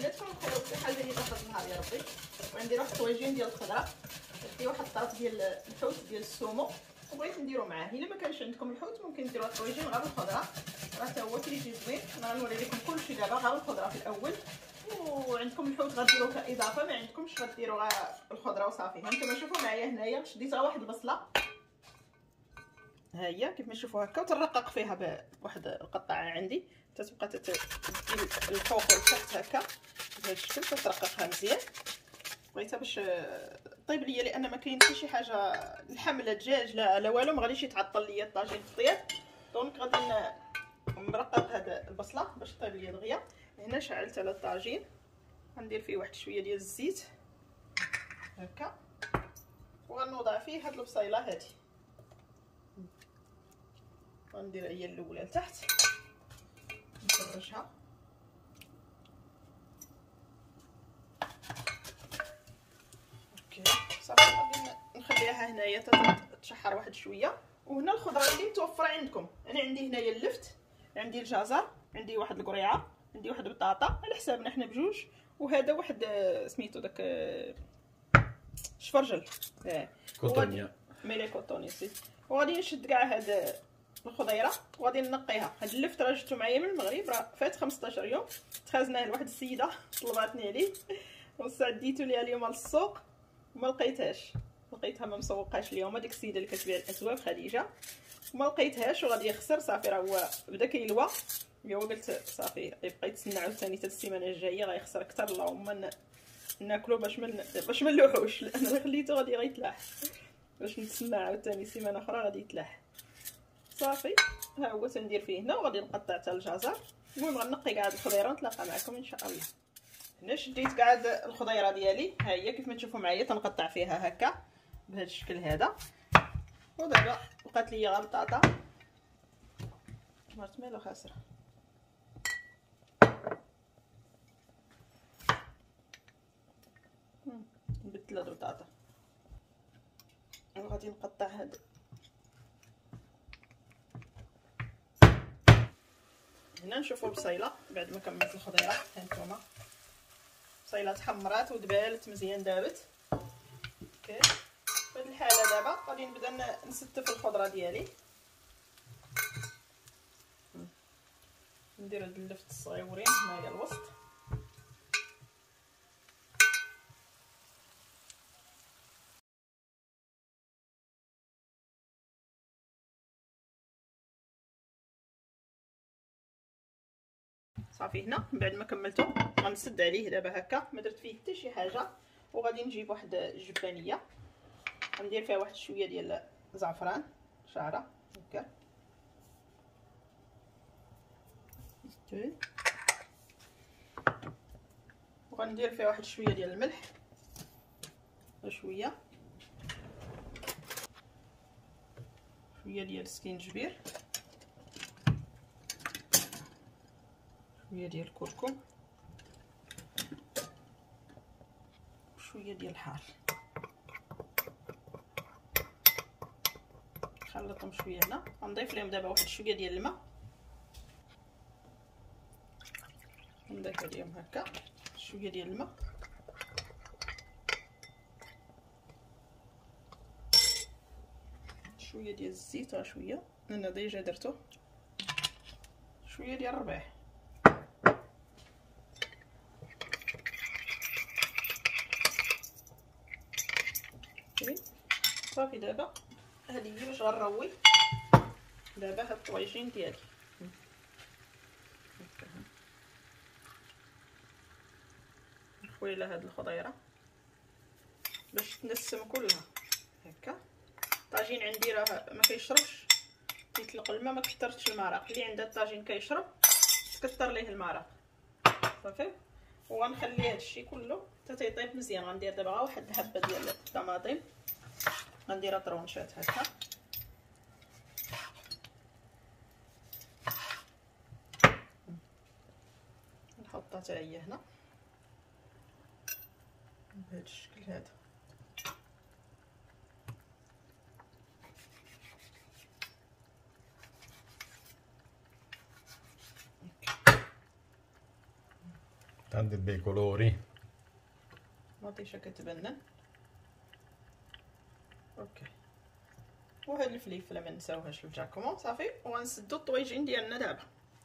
تكونوا تخليو شي حاجة اللي تاخذ النهار يا ربي. وعندي واحد الطويجين ديال الخضرة. عندي واحد الطاط ديال الحوت ديال السومو. وبغيت نديرو معاه. إلا ما كانش عندكم الحوت ممكن ديروا الطويجين غير الخضرة. راه حتى هو كيجي زوين. أنا غنوري لكم كلشي دابا غير الخضرة في الأول. وعندكم الحوت غديروه كإضافة. ما عندكمش غديروا غير الخضرة وصافي. هانتوما شوفوا معايا هنايا. شديت غير واحد البصلة. ها هي كيف ما تشوفوا هكا. وترقق فيها بواحد القطعة عندي. تتبقى تدي الفوق والتحت هكا. بهذا الشكل تترققها مزيان. بغيتها باش طيب ليا لأن ما كاين حتى شي حاجة لحم لا دجاج لا لا والو ما غاديش يتعطل ليا الطاجين في الطياب. دونك غادي نرقق هاد البصلة باش طيب ليا دغيا. هنا شعلت على الطاجين. غندير فيه واحد شوية ديال الزيت. هكا. وغنوضع فيه هاد البصيلة هادي. غندير هي الأولى لتحت. نفرشها أوكي صافي غادي نخليها هنايا تشحر واحد شوية وهنا الخضره اللي متوفره عندكم أنا عندي هنايا اللفت عندي الجزر عندي واحد القريعه عندي واحد البطاطا على حسابنا حنا بجوج وهذا واحد سميتو داك شفرجل cotogna mele cotogne sì وغادي نشد كاع هاد الخضيرة. وغادي نقيها هاد اللفت راه جبتو معايا من المغرب. راه فات 15 يوم. تخازناه لواحد السيدة. طلباتني عليه. وساعد ديتو ليها اليوم للسوق وما لقيتهاش. لقيتها ما مسوقاش اليوم. هذيك السيدة اللي كتبيع الأسواق خديجة. وما لقيتهاش. وغادي يخسر. صافي راه هو بدا كيلوى هو قلت صافي يبقى يتسنى عاوتاني حتى السيمانة الجاية غيخسر أكثر. اللهم ناكلو باش من باش ما نلوحوش. لأن خليته غادي غيتلاح. باش نتسنى عاوتاني سيمانة أخرى غادي يتلاح. صافي. ها هو تندير فيه هنا وغادي نقطع حتى الجزر. المهم غنقي كاع الخضيرة ونتلاقى معكم إن شاء الله. هنا شديت كاع الخضيرة ديالي. ها هي كيف ما تشوفوا معايا تنقطع فيها هكا بهذا الشكل هذا. ودابا بقات لي غير البطاطا مرت مالو خاسره نبدل هاد البطاطا وغادي نقطع هاد هنا نشوفوا البصيله بعد ما كملت الخضيرة. هانتوما البصيله تحمرات ودبالت مزيان دابت. أوكي. هذه الحالة دابا غادي نبدا نستف الخضرة ديالي. ندير هاد اللفت الصغيورين هنايا الوسط. صافي هنا من بعد ما كملته غنسد عليه دابا هكا. ما درت فيه حتى شي حاجة. وغادي نجيب واحد الجبانية. غندير فيها واحد شوية ديال الزعفران شعرة هكا. وغندير فيها واحد شوية ديال الملح. شوية. شوية ديال السكينجبير شوية ديال الكركم. وشويه ديال الحار نخلطهم شوية هنا. غنضيف لهم دابا واحد شوية ديال الماء. نضيف عليهم هكا. شوية ديال الماء. شوية ديال الزيت شوية. أنا ديجا درتو. شوية ديال الربيع صافي دابا هذه هي باش غنروي دابا هاد الطويجين ديالي نخوي لها هاد الخضيرة. باش تنسم كلها. هكا. الطاجين عندي راه ما كيشربش. كيطلق الماء ما كثرتش المرق. اللي عندها الطاجين كيشرب. تكثر ليه المرق. صافي. وغنخلي هادشي كله. حتى تيطيب مزيان. غندير دابا واحد الحبه ديال الطماطم. غنديرها طرونشات هكا نحطها حتى هي هنا بهذا الشكل هذا عندي البيكولوري مطيشه كتبنن أوكي وهاد الفليفله ما نساوهاش في الجاكومون صافي. ونسدو الطويجين ديالنا دابا.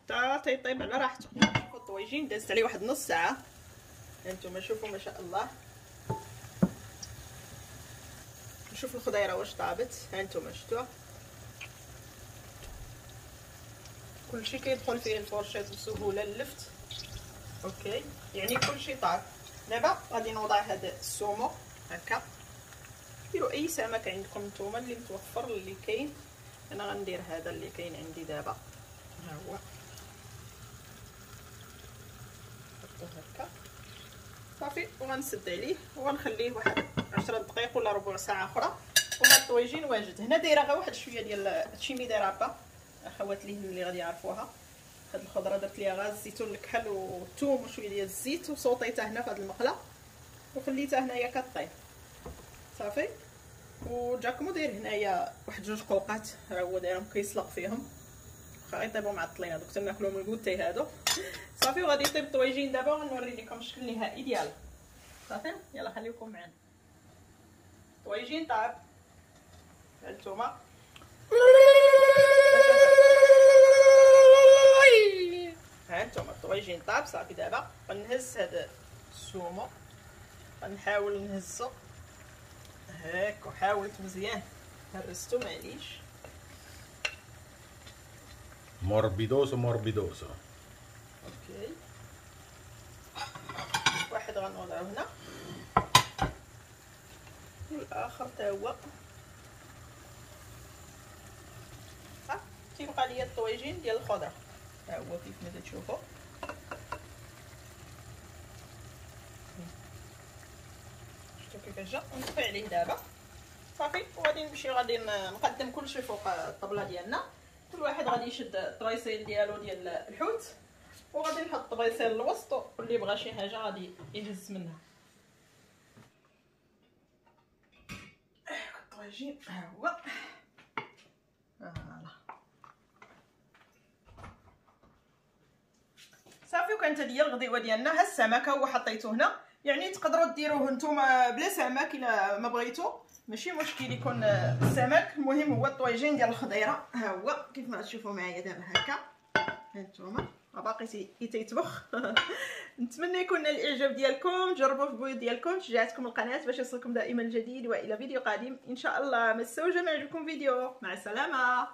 حتى تيطيب على راحته الطويجين دازت عليه واحد نص ساعة. هانتوما شوفوا ما شاء الله. نشوف الخضيرة واش طابت. هانتوما شفتوها. كلشي كيدخل فيه الفرشيطة بسهولة اللفت. okay. يعني كلشي طاب دابا غادي نوضع هذا ال saumon هكا. ديروا أي سمك عندكم نتوما اللي متوفر اللي كاين أنا غندير هذا اللي كاين عندي دابا. ها هو. هكا. صافي وغنسد عليه وغنخليه واحد 10 دقائق ولا ربع ساعة أخرى. وهاد الطويجين واجد. هنا دايرة غير واحد شوية ديال الشيمي دارابا أخوات لي اللي غادي يعرفوها. هاد الخضرة درت ليها غاز الزيتون الكحل والثوم وشوية ديال الزيت وصوطيتها هنا في هاد المقلة. وخليتها هنايا كطيب. صافي. وجاكمو داير هنايا واحد جوج قوقات راه هو دايرهم كيسلق فيهم. واخا غيطيبوا معطلين هذوك تناكلهم الكوتي هادو. صافي وغادي يطيب الطويجين دابا وغنوري لكم الشكل النهائي ديالو. صافي يلا خليكم معنا طويجين طاب. هانتوما هانتوما الطويجين طاب صافي دابا. غنهز هذا السومو. غنحاول نهزو. هاك وحاولت مزيان هرستو معليش موربيدوسو موربيدوسو. أوكي. واحد غنوضعو هنا. والآخر تا هو. ها تيبقى ليا الطويجين ديال الخضرة. ها هو كيف ما تشوفوا كيفاش جا؟ نطفي عليه دابا. صافي وغادي نمشي غادي نقدم كلشي فوق الطبلة ديالنا. كل واحد غادي يشد الطريسيل ديالو ديال الحوت وغادي نحط الطبيسيل الوسط واللي بغى شي حاجة غادي يهز منها. الطواجين ها هو. فوالا. صافي وكانت هذه الغديوة ديالنا. ها السمك هو حطيته هنا. يعني تقدروا ديروه نتوما بلا سمك إلا ما بغيتو ماشي مشكل يكون السمك المهم هو الطويجين ديال الخضيرة. ها هو. كيف ما تشوفوا معايا دابا هكا. هانتوما باقي تيطبخ. نتمنى يكون الإعجاب ديالكم. جربوا في البيوت ديالكم. شجعتكم القناة باش يوصلكم دائما الجديد وإلى فيديو قادم. إن شاء الله ما تنساوش عجبكم فيديو. مع السلامة.